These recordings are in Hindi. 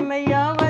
சமையவ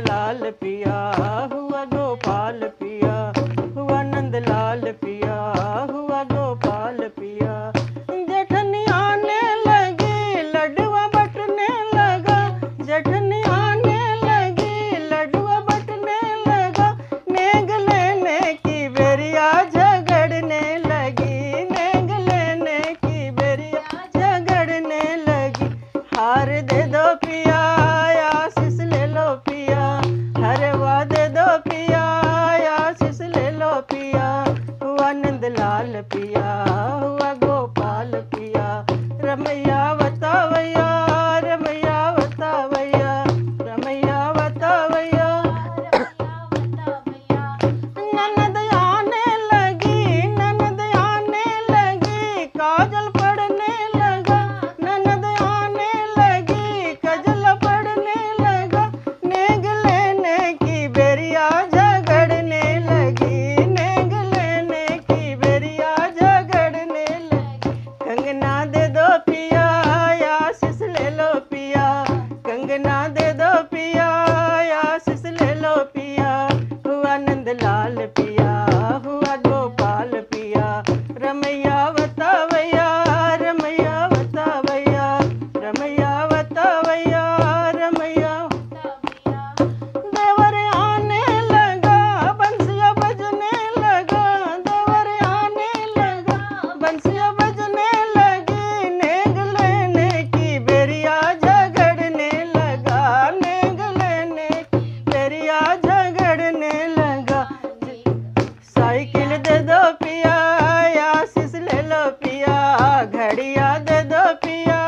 लाल पिया, हुआ गोपाल पिया, हुआ नंद लाल पिया, हुआ गोपाल पिया। जठनी आने लगी लडुआ बटने लगा। जठनी आने लगी लडुआ बटने लगा। नेग लेने की बेरिया झगड़ने लगी। नेग लेने की बेरिया झगड़ने लगी। हार दे दो पिया। पिया हुआ गोपाल पिया रमैया रमैया पिया, घड़िया दे दो पिया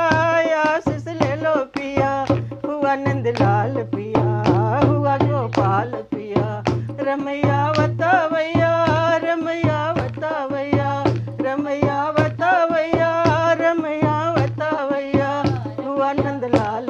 आशीष ले लो पिया। हुआ नंद लाल पिया, हुआ गोपाल पिया। रमैया बतावैया रमैया बतावैया रमैया बतावैया रमैया बतावैया हुआ नंद लाल